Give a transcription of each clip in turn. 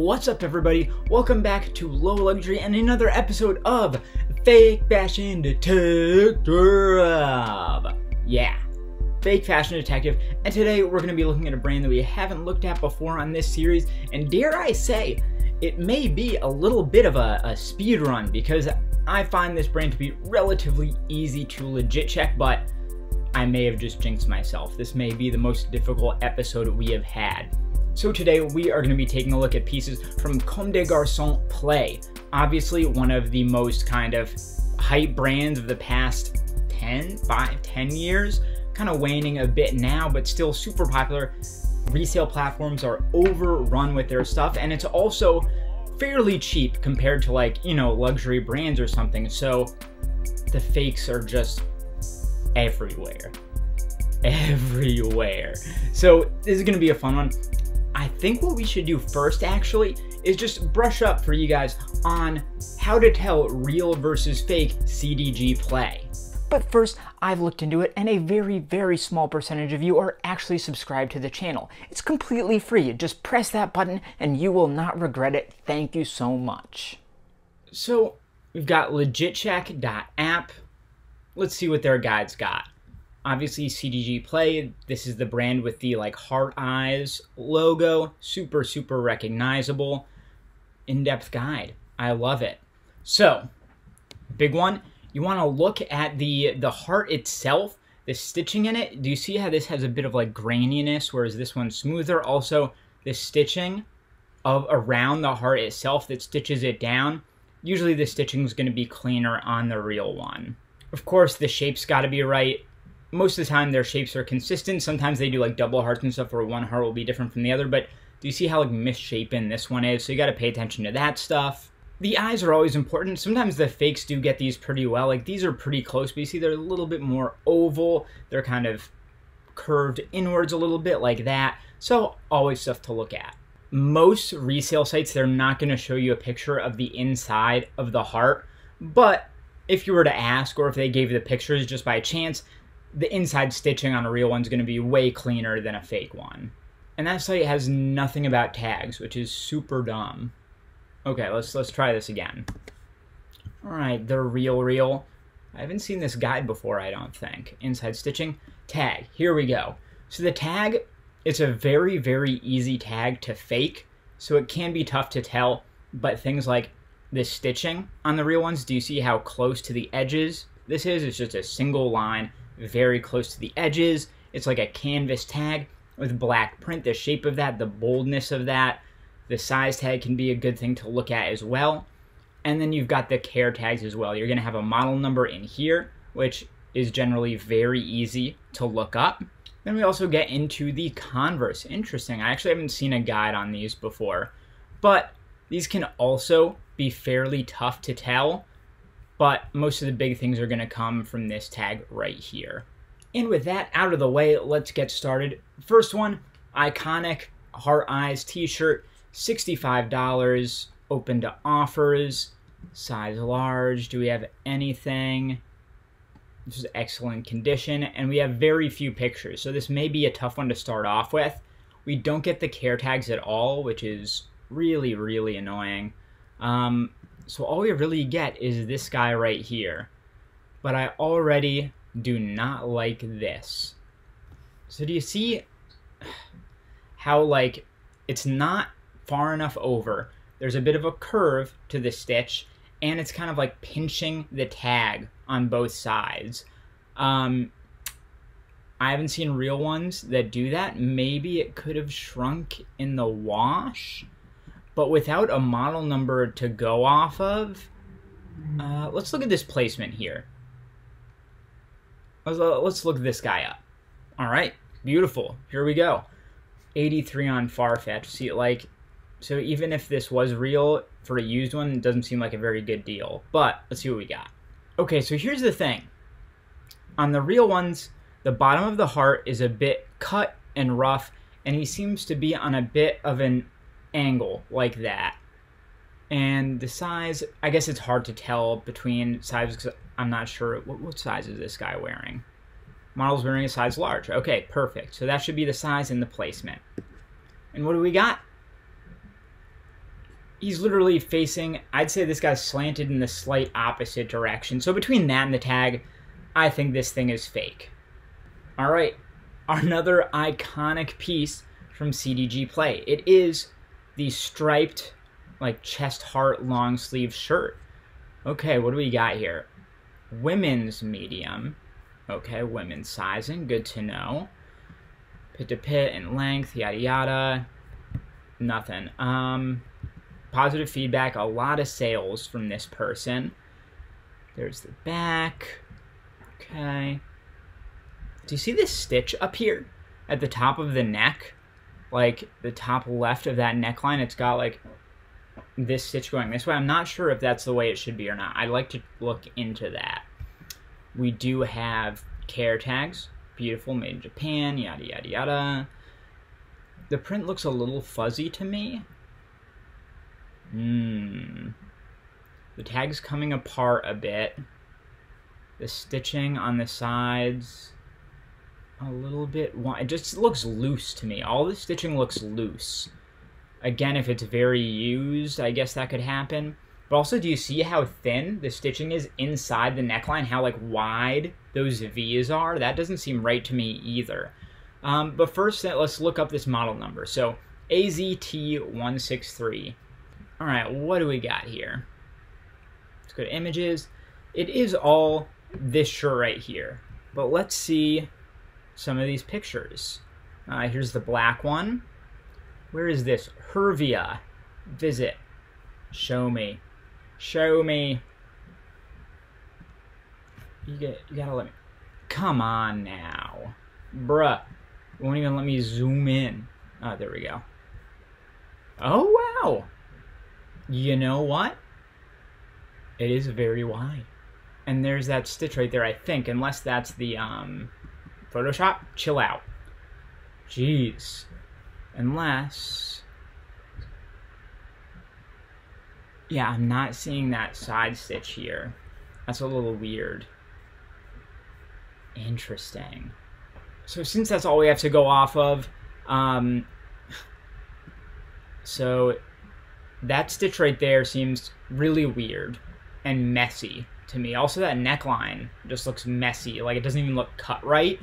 What's up, everybody? Welcome back to Low Luxury and another episode of Fake Fashion Detective. Yeah, Fake Fashion Detective. And today we're going to be looking at a brand that we haven't looked at before on this series. And dare I say, it may be a little bit of a, a speed run because I find this brand to be relatively easy to legit check, but I may have just jinxed myself. This may be the most difficult episode we have had. So today we are going to be taking a look at pieces from Comme des Garçons Play. Obviously one of the most kind of hype brands of the past 10, 5, 10 years. Kind of waning a bit now, but still super popular. Resale platforms are overrun with their stuff, and it's also fairly cheap compared to like, you know, luxury brands or something. So the fakes are just everywhere. Everywhere. So this is gonna be a fun one. I think what we should do first actually is just brush up for you guys on how to tell real versus fake CDG play. But first, I've looked into it and a very, very small percentage of you are actually subscribed to the channel. It's completely free. Just press that button and you will not regret it. Thank you so much. So we've got legitcheck.app. Let's see what their guides got obviously CDG Play. This is the brand with the like heart eyes logo. Super, super recognizable. In-depth guide. I love it. So, big one. You want to look at the the heart itself, the stitching in it. Do you see how this has a bit of like graininess, whereas this one's smoother? Also, the stitching of around the heart itself that stitches it down. Usually the stitching is going to be cleaner on the real one. Of course, the shape's got to be right most of the time their shapes are consistent. Sometimes they do like double hearts and stuff where one heart will be different from the other, but do you see how like misshapen this one is? So you gotta pay attention to that stuff. The eyes are always important. Sometimes the fakes do get these pretty well. Like these are pretty close, but you see they're a little bit more oval. They're kind of curved inwards a little bit like that. So always stuff to look at. Most resale sites, they're not gonna show you a picture of the inside of the heart, but if you were to ask or if they gave you the pictures just by chance, the inside stitching on a real one's going to be way cleaner than a fake one. And that site has nothing about tags, which is super dumb. Okay, let's let's try this again. All right, the real real. I haven't seen this guide before, I don't think. Inside stitching, tag. Here we go. So the tag, it's a very very easy tag to fake, so it can be tough to tell. But things like this stitching on the real ones, do you see how close to the edges this is? It's just a single line very close to the edges. It's like a canvas tag with black print. The shape of that, the boldness of that, the size tag can be a good thing to look at as well. And then you've got the care tags as well. You're going to have a model number in here, which is generally very easy to look up. Then we also get into the Converse. Interesting. I actually haven't seen a guide on these before. But these can also be fairly tough to tell but most of the big things are going to come from this tag right here. And with that out of the way, let's get started. First one, iconic Heart Eyes t-shirt, $65, open to offers, size large. Do we have anything? This is excellent condition, and we have very few pictures, so this may be a tough one to start off with. We don't get the care tags at all, which is really, really annoying. Um, so all we really get is this guy right here. But I already do not like this. So do you see how, like, it's not far enough over. There's a bit of a curve to the stitch, and it's kind of like pinching the tag on both sides. Um, I haven't seen real ones that do that. Maybe it could have shrunk in the wash but without a model number to go off of, uh, let's look at this placement here. Let's, uh, let's look this guy up. All right, beautiful. Here we go. 83 on Farfetch. See, it like, so even if this was real for a used one, it doesn't seem like a very good deal. But let's see what we got. Okay, so here's the thing. On the real ones, the bottom of the heart is a bit cut and rough, and he seems to be on a bit of an angle like that. And the size, I guess it's hard to tell between sizes because I'm not sure. What, what size is this guy wearing? Model's wearing a size large. Okay, perfect. So that should be the size and the placement. And what do we got? he's literally facing, I'd say this guy's slanted in the slight opposite direction. So between that and the tag, I think this thing is fake. All right, another iconic piece from CDG Play. It is the striped, like chest heart long sleeve shirt. Okay, what do we got here? Women's medium. Okay, women's sizing, good to know. Pit to pit and length, yada yada. Nothing. Um, positive feedback, a lot of sales from this person. There's the back. Okay. Do you see this stitch up here at the top of the neck? Like the top left of that neckline, it's got like this stitch going this way. I'm not sure if that's the way it should be or not. I'd like to look into that. We do have care tags. Beautiful, made in Japan, yada, yada, yada. The print looks a little fuzzy to me. Hmm. The tag's coming apart a bit. The stitching on the sides a little bit it just looks loose to me. All the stitching looks loose. Again if it's very used i guess that could happen. But also do you see how thin the stitching is inside the neckline? How like wide those v's are? That doesn't seem right to me either. Um, but first let's look up this model number. So AZT163 all right what do we got here? Let's go to images. It is all this shirt right here. But let's see some of these pictures. Uh, here's the black one. Where is this? Hervia. Visit. Show me. Show me. You get. You gotta let me. Come on now, bruh. Won't even let me zoom in. Oh, there we go. Oh wow. You know what? It is very wide. And there's that stitch right there, I think, unless that's the um Photoshop, chill out. Jeez. Unless... Yeah, I'm not seeing that side stitch here. That's a little weird. Interesting. So since that's all we have to go off of, um, so that stitch right there seems really weird and messy to me. Also, that neckline just looks messy. Like, it doesn't even look cut right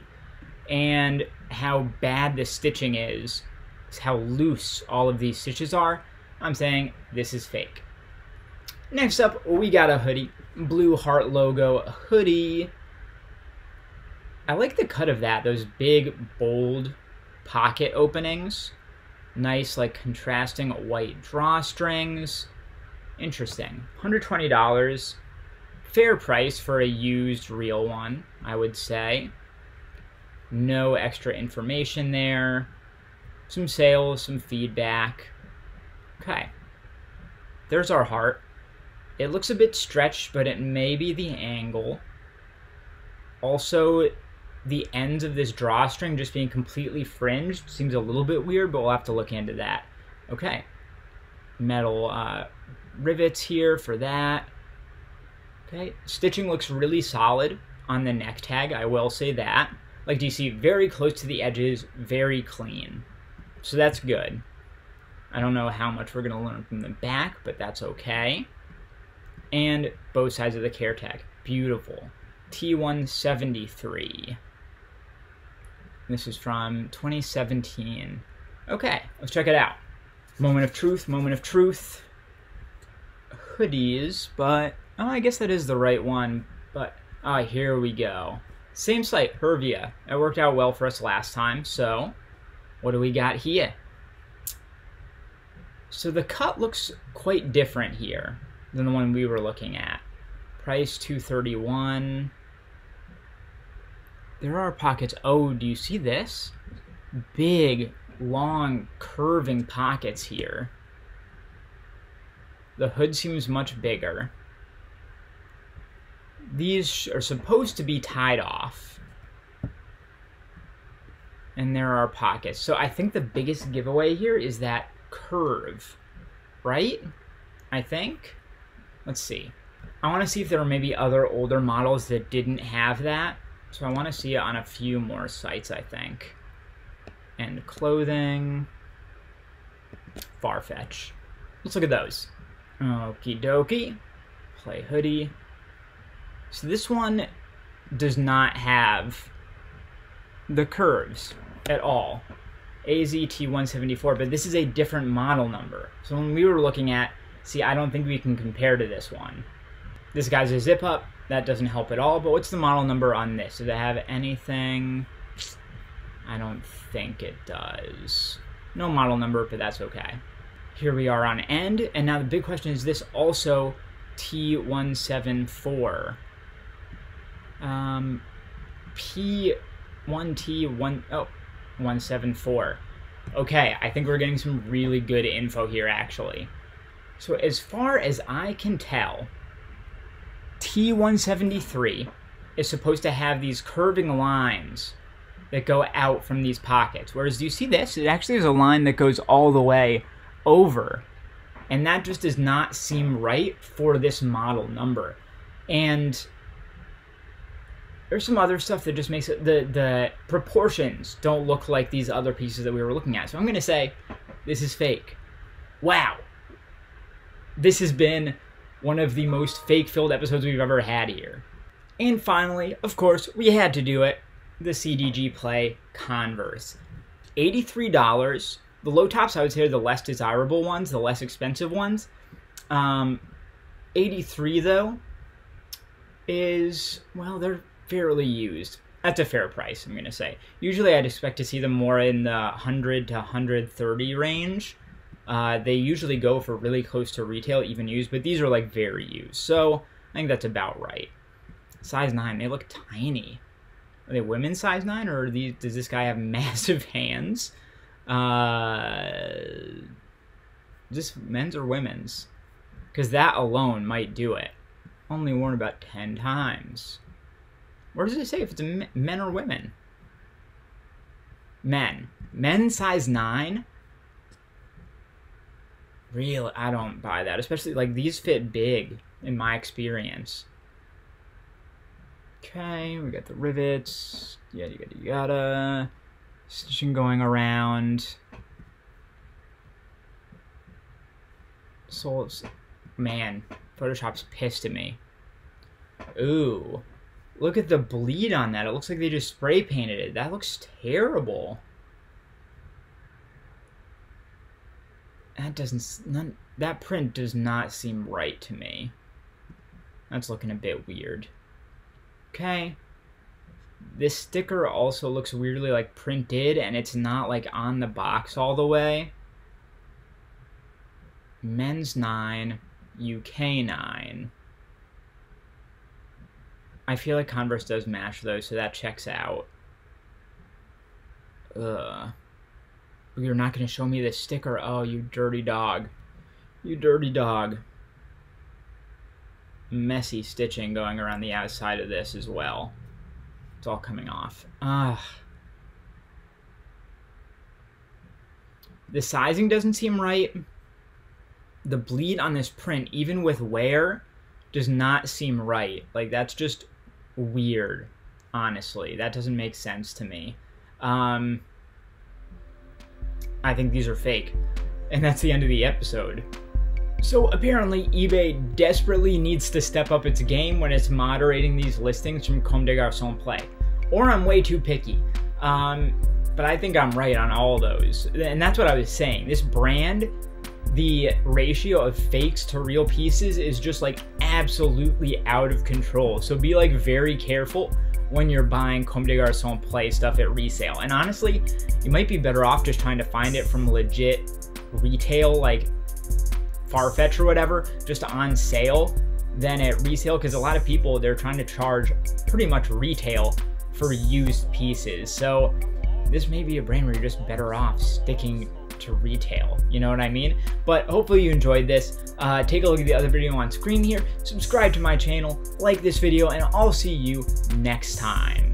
and how bad the stitching is, how loose all of these stitches are, I'm saying this is fake. Next up, we got a hoodie. Blue heart logo hoodie. I like the cut of that, those big, bold pocket openings. Nice, like, contrasting white drawstrings. Interesting. $120. Fair price for a used real one, I would say. No extra information there. Some sales, some feedback. Okay. There's our heart. It looks a bit stretched, but it may be the angle. Also, the ends of this drawstring just being completely fringed seems a little bit weird, but we'll have to look into that. Okay. Metal uh, rivets here for that. Okay. Stitching looks really solid on the neck tag, I will say that. Like, see very close to the edges, very clean. So that's good. I don't know how much we're going to learn from the back, but that's okay. And both sides of the care tag. Beautiful. T173. This is from 2017. Okay, let's check it out. Moment of truth, moment of truth. Hoodies, but... Oh, I guess that is the right one, but... Ah, oh, here we go. Same site, Hervia. It worked out well for us last time, so what do we got here? So the cut looks quite different here than the one we were looking at. Price 231. There are pockets. Oh, do you see this? Big, long, curving pockets here. The hood seems much bigger these are supposed to be tied off. And there are pockets. So I think the biggest giveaway here is that curve, right? I think. Let's see. I want to see if there are maybe other older models that didn't have that. So I want to see it on a few more sites, I think. And clothing. Farfetch. let's look at those. Okie dokie. Play hoodie. So this one does not have the curves at all. AZT174, but this is a different model number. So when we were looking at, see, I don't think we can compare to this one. This guy's a zip up, that doesn't help at all, but what's the model number on this? Does it have anything? I don't think it does. No model number, but that's okay. Here we are on END, and now the big question is this also T174? Um, P1T1, oh, 174. Okay, I think we're getting some really good info here, actually. So as far as I can tell, T173 is supposed to have these curving lines that go out from these pockets. Whereas, do you see this? It actually is a line that goes all the way over. And that just does not seem right for this model number. And there's some other stuff that just makes it the the proportions don't look like these other pieces that we were looking at. So I'm gonna say this is fake. Wow. This has been one of the most fake filled episodes we've ever had here. And finally, of course, we had to do it. The CDG Play Converse. $83. The low tops, I would say, are the less desirable ones, the less expensive ones. Um, 83 though is well, they're fairly used. That's a fair price, I'm gonna say. Usually, I'd expect to see them more in the 100 to 130 range. Uh, they usually go for really close to retail, even used, but these are like very used. So I think that's about right. Size 9, they look tiny. Are they women's size 9, or these, does this guy have massive hands? Uh, just men's or women's? Because that alone might do it. Only worn about 10 times. Where does it say if it's men or women? Men. Men size 9? Really, I don't buy that. Especially, like, these fit big, in my experience. Okay, we got the rivets. Yada, yada, yada. Stitching going around. So, man, Photoshop's pissed at me. Ooh. Look at the bleed on that. It looks like they just spray painted it. That looks terrible. That doesn't... None, that print does not seem right to me. That's looking a bit weird. Okay. This sticker also looks weirdly like printed and it's not like on the box all the way. Men's 9, UK 9. I feel like Converse does match those, so that checks out. Ugh. You're not going to show me the sticker. Oh, you dirty dog. You dirty dog. Messy stitching going around the outside of this as well. It's all coming off. Ah. The sizing doesn't seem right. The bleed on this print, even with wear, does not seem right. Like, that's just weird, honestly. That doesn't make sense to me. Um, I think these are fake. And that's the end of the episode. So apparently eBay desperately needs to step up its game when it's moderating these listings from Comme des Garçons Play. Or I'm way too picky. Um, but I think I'm right on all those. And that's what I was saying. This brand, the ratio of fakes to real pieces is just like absolutely out of control. So be like very careful when you're buying Comme des Garçons Play stuff at resale. And honestly, you might be better off just trying to find it from legit retail, like Farfetch or whatever, just on sale than at resale because a lot of people, they're trying to charge pretty much retail for used pieces. So this may be a brand where you're just better off sticking to retail. You know what I mean? But hopefully you enjoyed this. Uh, take a look at the other video on screen here. Subscribe to my channel, like this video, and I'll see you next time.